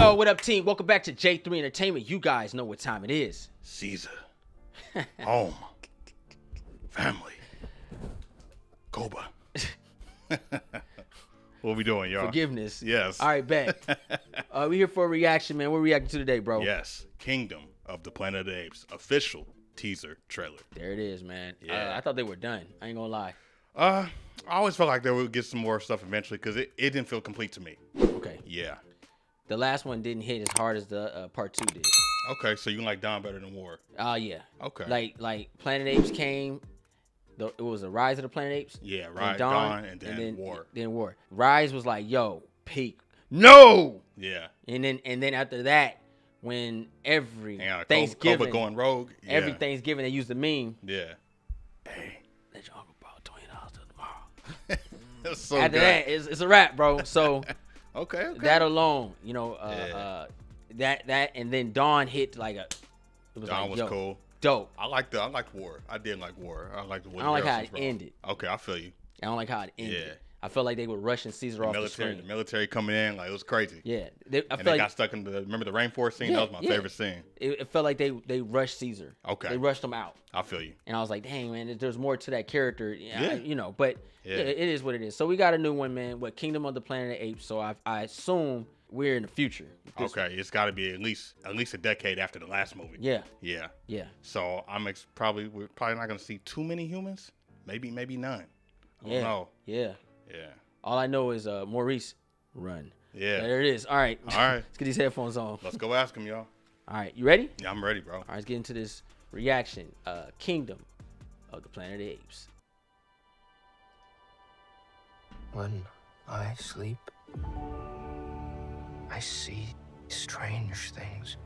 Yo, what up, team? Welcome back to Jay-3 Entertainment. You guys know what time it is. Caesar. Home. Family. Koba. what we doing, y'all? Forgiveness. Yes. All right, bet. uh, we here for a reaction, man. We're reacting to today, bro? Yes. Kingdom of the Planet of the Apes. Official teaser trailer. There it is, man. Yeah. Uh, I thought they were done. I ain't gonna lie. Uh, I always felt like they would get some more stuff eventually because it, it didn't feel complete to me. Okay. Yeah. The last one didn't hit as hard as the uh, part two did. Okay, so you like Dawn better than War. Oh yeah. Okay. Like like Planet Apes came. The, it was the Rise of the Planet Apes. Yeah, then Rise, Dawn, and then War. Then War. Rise was like, yo, peak. No. Yeah. And then and then after that, when every And uh, Thanksgiving, going rogue. Yeah. every Thanksgiving they used the meme. Yeah. Hey, let your uncle borrow twenty dollars till tomorrow. That's so after good. that, it's, it's a wrap, bro. So Okay, okay. that alone, you know, uh, Yeah. uh, that that and then Dawn hit like a. It was Dawn like, was yo, cool. dope. I like the I like War. I did like War. I like the I don't like how it ended. Okay, I feel you. I don't like how it ended. Yeah. I felt like they were rushing Caesar off the military, the screen. military coming in like it was crazy. Yeah, they, I And they like got stuck in the remember the rainforest scene. Yeah, that was my yeah. favorite scene. it, it felt like they they rushed Caesar. Okay. they rushed him out, I feel you. and I was like, dang man, there's more to that character. Yeah, Yeah. you know, but Yeah. it is what it is. So we got a new one, man. What Kingdom of the Planet of the Apes? So I I assume we're in the future. Okay, it's got to be at least at least a decade after the last movie. Yeah, Yeah. yeah. So I'm ex- probably we're probably not gonna see too many humans. Maybe maybe none. I don't Yeah. know. Yeah. Yeah. All I know is uh Maurice, run. Yeah. There it is. All right. All right. let's get these headphones on. Let's go ask him, y'all. All right. You ready? Yeah, I'm ready, bro. All right. Let's get into this reaction. Uh, Kingdom of the Planet of the Apes. When I sleep, I see strange things.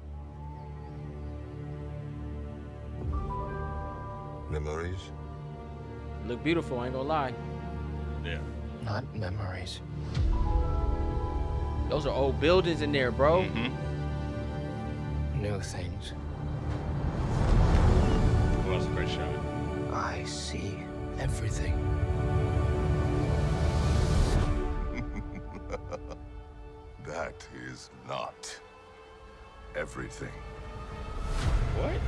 Memories? Look beautiful. I ain't gonna lie. Yeah. Not memories. Those are old buildings in there, bro. Mm-hmm. New things. Well, that's a great shot. I see everything. That is not everything. What?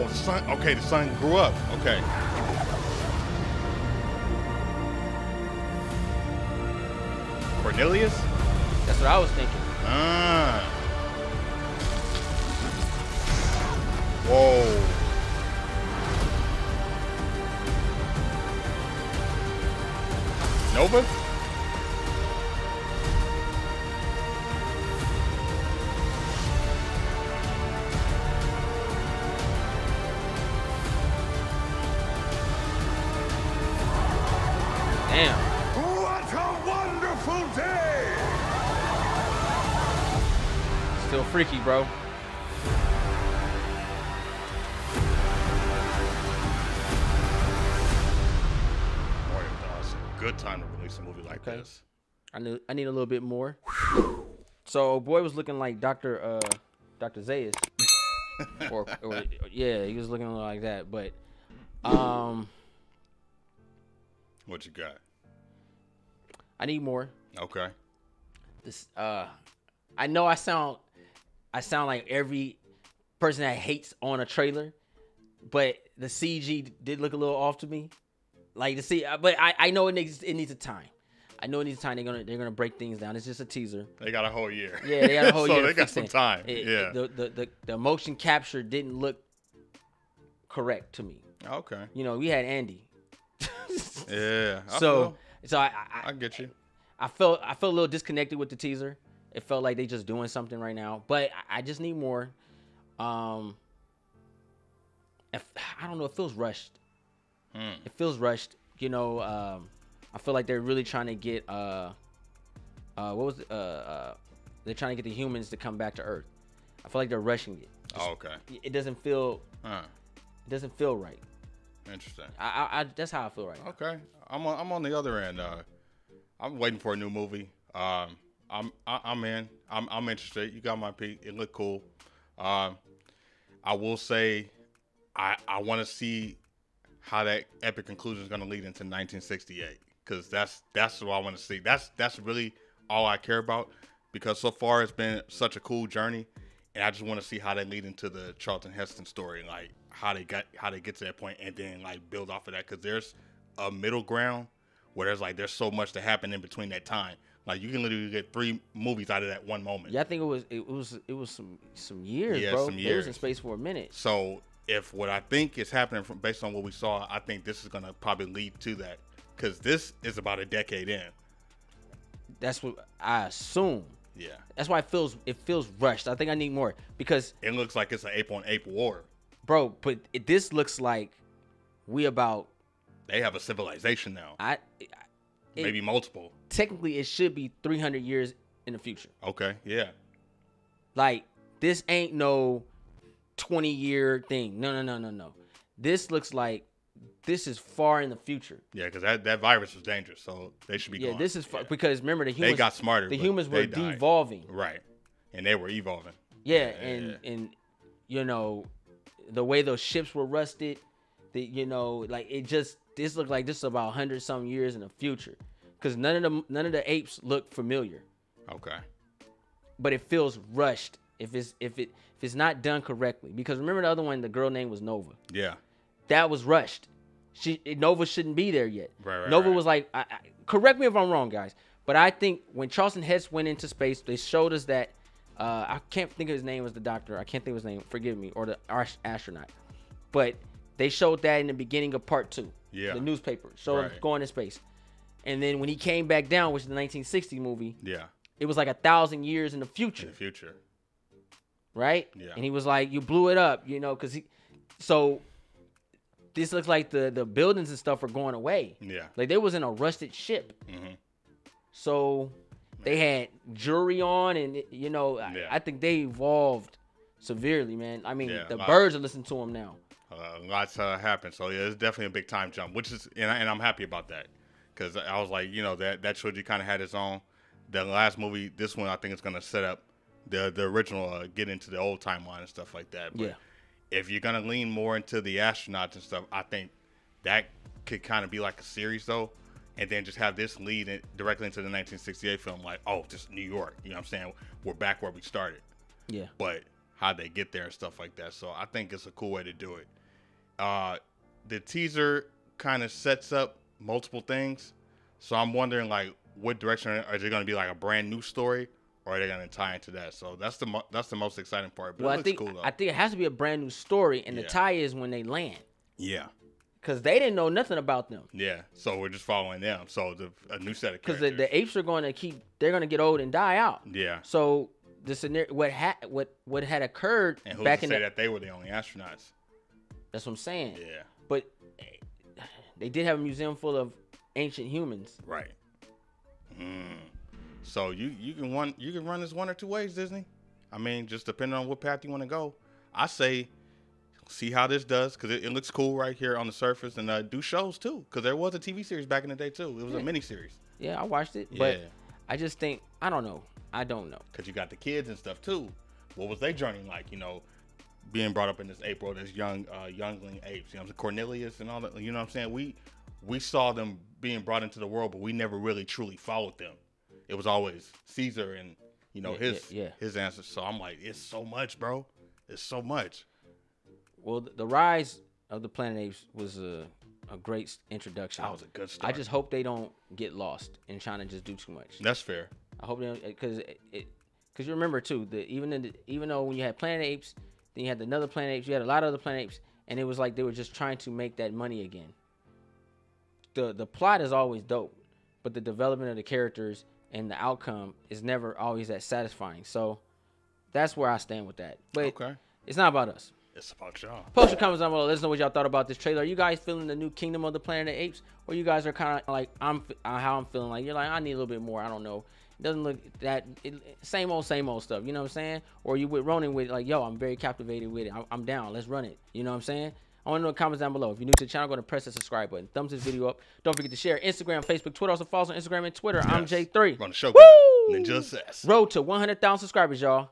Oh, the son. Okay, the son grew up. Okay. Cornelius? That's what I was thinking. Ah. Whoa. Nova? Freaky, bro. It's a good time to release a movie like Okay. this. I need I need a little bit more. So boy was looking like Doctor uh Doctor Zaius. or, or yeah, he was looking like that. But um What you got? I need more. Okay. This uh I know I sound I sound like every person that hates on a trailer, but the CG did look a little off to me. Like to see, uh, but I, I know it needs it needs a time. I know it needs time. They're gonna they're gonna break things down. It's just a teaser. They got a whole year. Yeah, they got a whole so year. to they got some it. time. It- yeah. The, the the the motion capture didn't look correct to me. okay. You know, we had Andy. Yeah. I so feel- so I, I I get you. I felt I felt a little disconnected with the teaser. It felt like they just doing something right now, but I, I just need more. Um, if, I don't know. It feels rushed. Hmm. It feels rushed. You know, um, I feel like they're really trying to get uh, uh, what was it? uh, uh, they're trying to get the humans to come back to Earth. I feel like they're rushing it. Oh, okay. It doesn't feel Huh. it doesn't feel right. Interesting. I, I, I that's how I feel right now. Okay. I'm on, I'm on the other end. Uh, I'm waiting for a new movie. Um, I'm I, I'm in. I'm I'm interested. You got my peak. It looked cool. Um, I will say, I I want to see how that epic conclusion is going to lead into 1968. because that's that's what I want to see. That's that's really all I care about because so far it's been such a cool journey, and I just want to see how they lead into the Charlton Heston story, like how they got how they get to that point, and then like build off of that because there's a middle ground where there's like there's so much to happen in between that time. Like you can literally get three movies out of that one moment. Yeah, I think it was it was it was some some years, Yeah, bro. some They was years. in space for a minute. So if what I think is happening from based on what we saw, I think this is gonna probably lead to that because this is about a decade in. That's what I assume. Yeah, That's why it feels it feels rushed. I think I need more because, it looks like it's an ape on ape war. bro. But it, this looks like we about They have a civilization now, I. it- maybe multiple. technically, it should be 300 years in the future. Okay, yeah, Like this ain't no 20 year thing. No, no, no, no, no. This looks like this is far in the future. yeah, because that, that virus was dangerous, so they should be. Yeah, gone. this is far, Yeah. because remember the humans They got smarter, The humans were died. devolving. right, and they were evolving. Yeah, Yeah, and yeah. and you know the way those ships were rusted, the you know like it just this looked like this is about hundred some years in the future, because none of the none of the apes look familiar, Okay, but it feels rushed if it's if it if it's not done correctly. Because remember the other one, the girl name was Nova. yeah, That was rushed. She Nova shouldn't be there yet. Right, right, Nova right. was like, I, I, correct me if I'm wrong, guys, but I think when Charlton Heston went into space, they showed us that. Uh, I can't think of his name was the doctor. I can't think of his name. Forgive me, or the ast- astronaut. But they showed that in the beginning of part two. Yeah. The newspaper showed him going to space, and then when he came back down, which is the 1960 movie, yeah, it was like a thousand years in the in future the future. right? Yeah. And he was like, "You blew it up," you know, because he. So this looks like the the buildings and stuff are going away. Yeah, Like they was in a rusted ship. Mm-hmm. So they had jewelry on, and you know, I- I, think they evolved severely, man. I mean, Yeah, the birds are listening to him now. uh, lots uh, happened. So yeah, it's definitely a big time jump, which is and, I, and I'm happy about that because I was like, you know, that that trilogy kind of had its own. The last movie, this one, I think it's gonna set up the the original, uh, get into the old timeline and stuff like that. But Yeah. if you're gonna lean more into the astronauts and stuff, I think that could kind of be like a series though. And then just have this lead in, directly into the 1968 film, like, oh, just New York. You know what I'm saying? We're back where we started Yeah, but how they get there and stuff like that. So I think it's a cool way to do it. Uh, the teaser kind of sets up multiple things, so I'm wondering like what direction are they going to be like a brand new story, or are they going to tie into that? So that's the mo- that's the most exciting part. But well, I think cool though. I think it has to be a brand new story, and the tie is when they land, yeah, because they didn't know nothing about them. yeah. So we're just following them. So the a new set of Because the, the apes are going to keep, they're going to get old and die out. yeah. So the scenario, what had what what had occurred And who's back to in say the, that they were the only astronauts? that's what I'm saying. Yeah, But they did have a museum full of ancient humans. right. Mm. So you you can one you can run this one or two ways, Disney. I mean, just depending on what path you want to go. I say, see how this does because it, it looks cool right here on the surface, and uh, do shows too because there was a TV series back in the day too. It was a mini series Yeah, I watched it, but Yeah. I just think I don't know. I don't know. because you got the kids and stuff too. What was their journey like? You know, being brought up in this April, this young uh, youngling apes. You know, Cornelius and all that. You know what I'm saying? We we saw them being brought into the world, but we never really truly followed them. It was always Caesar and you know Yeah, his yeah, yeah. his answers. So I'm like, it's so much, bro. It's so much. Well, th- the rise of the Planet Apes was a a great introduction. That was a good start. I just hope they don't get lost and trying to just do too much. That's fair. I hope they don't because it because you remember too that even in the, even though when you had Planet Apes, then you had another Planet Apes, you had a lot of other Planet Apes, and it was like they were just trying to make that money again. the The plot is always dope, but the development of the characters and the outcome is never always that satisfying. So that's where I stand with that. But Okay. it's not about us. It's about y'all. Post your comments down below. Let us know what y'all thought about this trailer. Are you guys feeling the new Kingdom of the Planet of Apes, or you guys are kind of like I'm uh, how I'm feeling? Like you're like I need a little bit more. I don't know. It doesn't look that it, same old same old stuff. You know what I'm saying? Or you with Ronin with like yo, I'm very captivated with it. I'm, I'm down. Let's run it. You know what I'm saying? I want to know in the comments down below. If you're new to the channel, go to press the subscribe button. Thumbs this video up. Don't forget to share Instagram, Facebook, Twitter. Also follow us on Instagram and Twitter. I'm Jay-3. Run the show. Woo! Ninja Assess. Road to 100,000 subscribers, y'all.